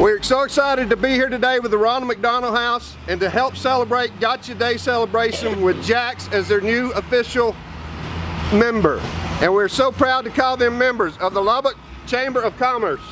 We're so excited to be here today with the Ronald McDonald House and to help celebrate Gotcha Day celebration with Jax as their new official member. And we're so proud to call them members of the Lubbock Chamber of Commerce.